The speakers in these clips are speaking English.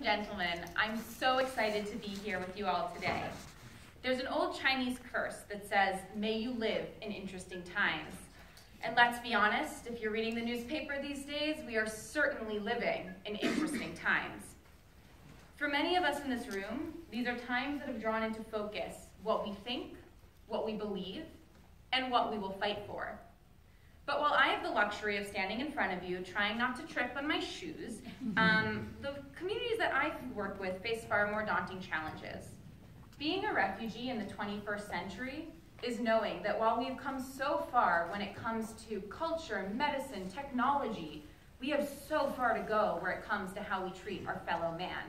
and gentlemen, I'm so excited to be here with you all today. There's an old Chinese curse that says, may you live in interesting times. And let's be honest, if you're reading the newspaper these days, we are certainly living in interesting times. For many of us in this room, these are times that have drawn into focus what we think, what we believe, and what we will fight for. But while I have the luxury of standing in front of you, trying not to trip on my shoes, um, the communities that I work with face far more daunting challenges. Being a refugee in the 21st century is knowing that while we've come so far when it comes to culture, medicine, technology, we have so far to go where it comes to how we treat our fellow man.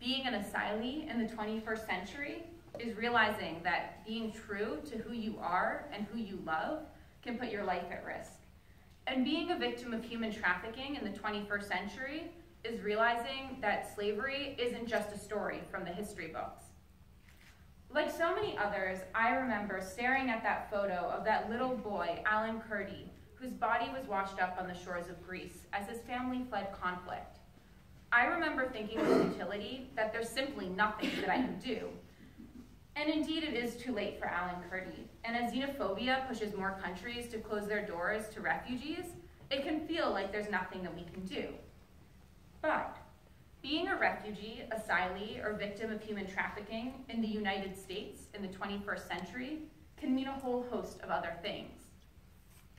Being an asylee in the 21st century is realizing that being true to who you are and who you love can put your life at risk. And being a victim of human trafficking in the 21st century is realizing that slavery isn't just a story from the history books. Like so many others, I remember staring at that photo of that little boy, Alan Kurdi, whose body was washed up on the shores of Greece as his family fled conflict. I remember thinking with futility that there's simply nothing that I can do. And indeed, it is too late for Alan Kurdi. And as xenophobia pushes more countries to close their doors to refugees, it can feel like there's nothing that we can do. But being a refugee, asylee, or victim of human trafficking in the United States in the 21st century can mean a whole host of other things.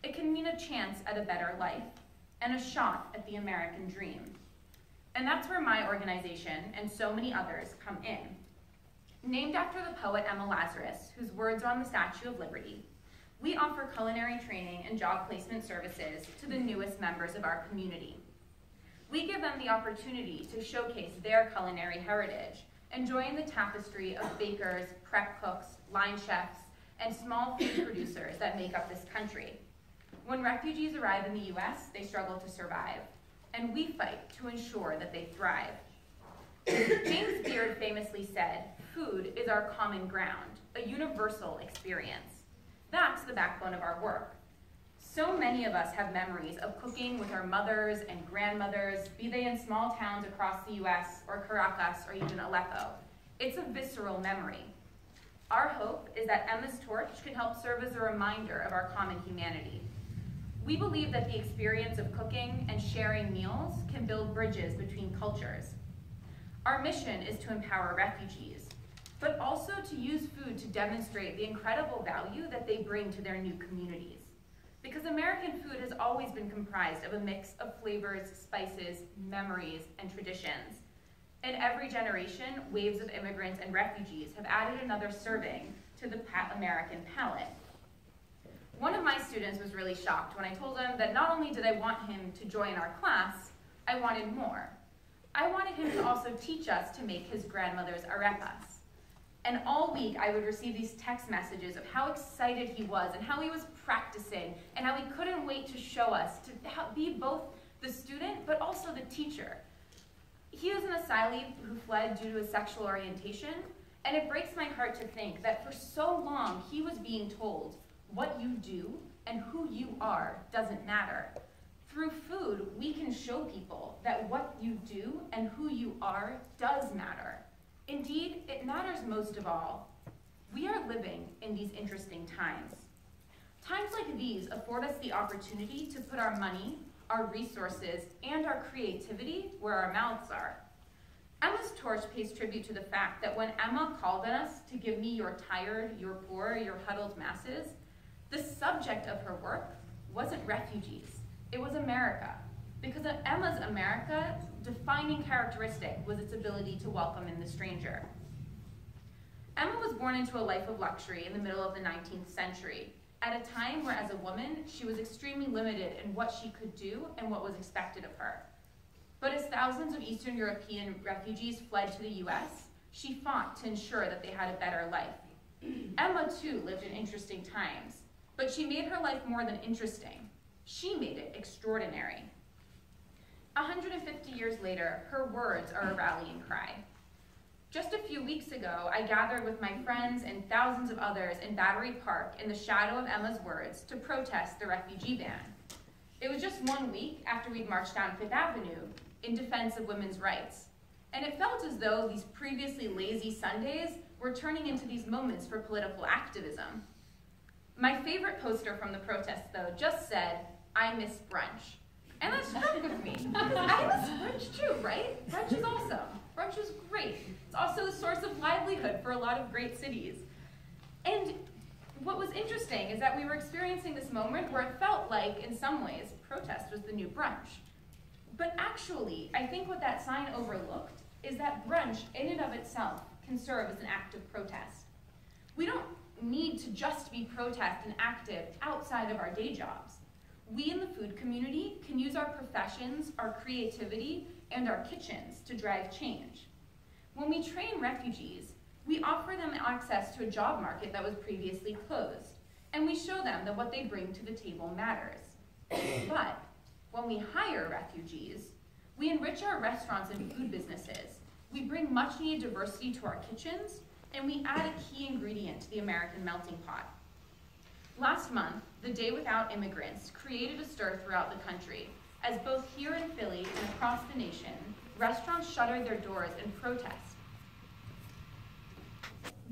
It can mean a chance at a better life and a shot at the American dream. And that's where my organization and so many others come in. Named after the poet Emma Lazarus, whose words are on the Statue of Liberty, we offer culinary training and job placement services to the newest members of our community. We give them the opportunity to showcase their culinary heritage and join the tapestry of bakers, prep cooks, line chefs, and small food producers that make up this country. When refugees arrive in the US, they struggle to survive, and we fight to ensure that they thrive. James Beard famously said, food is our common ground, a universal experience. That's the backbone of our work. So many of us have memories of cooking with our mothers and grandmothers, be they in small towns across the US or Caracas or even Aleppo. It's a visceral memory. Our hope is that Emma's torch can help serve as a reminder of our common humanity. We believe that the experience of cooking and sharing meals can build bridges between cultures. Our mission is to empower refugees, but also to use food to demonstrate the incredible value that they bring to their new communities. Because American food has always been comprised of a mix of flavors, spices, memories, and traditions. In every generation, waves of immigrants and refugees have added another serving to the American palate. One of my students was really shocked when I told him that not only did I want him to join our class, I wanted more. I wanted him to also teach us to make his grandmother's arepas. And all week, I would receive these text messages of how excited he was and how he was practicing and how he couldn't wait to show us, to be both the student but also the teacher. He is an asylee who fled due to his sexual orientation, and it breaks my heart to think that for so long he was being told what you do and who you are doesn't matter. Through food, we can show people that what you do and who you are does matter. Indeed, it matters most of all. We are living in these interesting times. Times like these afford us the opportunity to put our money, our resources, and our creativity where our mouths are. Emma's torch pays tribute to the fact that when Emma called on us to give me your tired, your poor, your huddled masses, the subject of her work wasn't refugees, it was America. Because Emma's America defining characteristic was its ability to welcome in the stranger. Emma was born into a life of luxury in the middle of the 19th century, at a time where as a woman, she was extremely limited in what she could do and what was expected of her. But as thousands of Eastern European refugees fled to the US, she fought to ensure that they had a better life. Emma too lived in interesting times, but she made her life more than interesting. She made it extraordinary. 150 years later, her words are a rallying cry. Just a few weeks ago, I gathered with my friends and thousands of others in Battery Park in the shadow of Emma's words to protest the refugee ban. It was just one week after we'd marched down Fifth Avenue in defense of women's rights. And it felt as though these previously lazy Sundays were turning into these moments for political activism. My favorite poster from the protest, though, just said, I miss brunch. And that struck with me. I miss brunch too, right? Brunch is awesome. Brunch is great. It's also the source of livelihood for a lot of great cities. And what was interesting is that we were experiencing this moment where it felt like, in some ways, protest was the new brunch. But actually, I think what that sign overlooked is that brunch, in and of itself, can serve as an act of protest. We don't need to just be protest and active outside of our day jobs. We in the food community can use our professions, our creativity, and our kitchens to drive change. When we train refugees, we offer them access to a job market that was previously closed, and we show them that what they bring to the table matters. but when we hire refugees, we enrich our restaurants and food businesses. We bring much needed diversity to our kitchens, and we add a key ingredient to the American melting pot. Last month, the Day Without Immigrants created a stir throughout the country, as both here in Philly and across the nation, restaurants shuttered their doors in protest.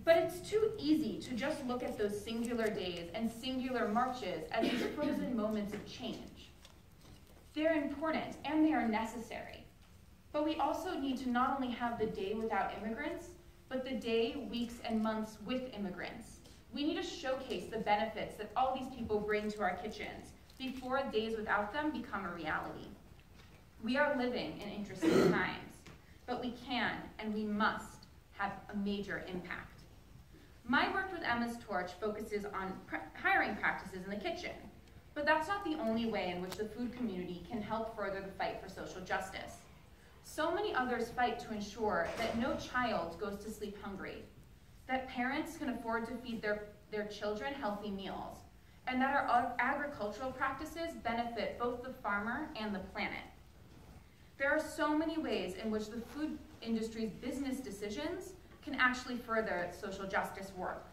But it's too easy to just look at those singular days and singular marches as these frozen moments of change. They're important and they are necessary. But we also need to not only have the day without immigrants, but the day, weeks, and months with immigrants. We need to showcase the benefits that all these people bring to our kitchens before days without them become a reality. We are living in interesting times, but we can and we must have a major impact. My work with Emma's Torch focuses on hiring practices in the kitchen, but that's not the only way in which the food community can help further the fight for social justice. So many others fight to ensure that no child goes to sleep hungry, that parents can afford to feed their, their children healthy meals, and that our agricultural practices benefit both the farmer and the planet. There are so many ways in which the food industry's business decisions can actually further social justice work.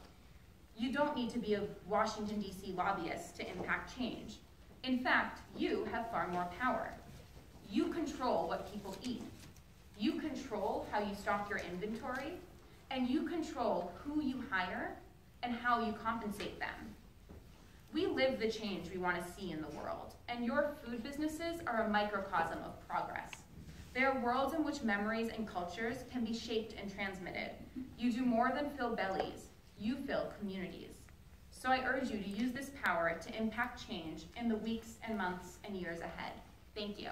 You don't need to be a Washington, D.C. lobbyist to impact change. In fact, you have far more power. You control what people eat. You control how you stock your inventory, and you control who you hire and how you compensate them. We live the change we want to see in the world, and your food businesses are a microcosm of progress. They are worlds in which memories and cultures can be shaped and transmitted. You do more than fill bellies, you fill communities. So I urge you to use this power to impact change in the weeks and months and years ahead. Thank you.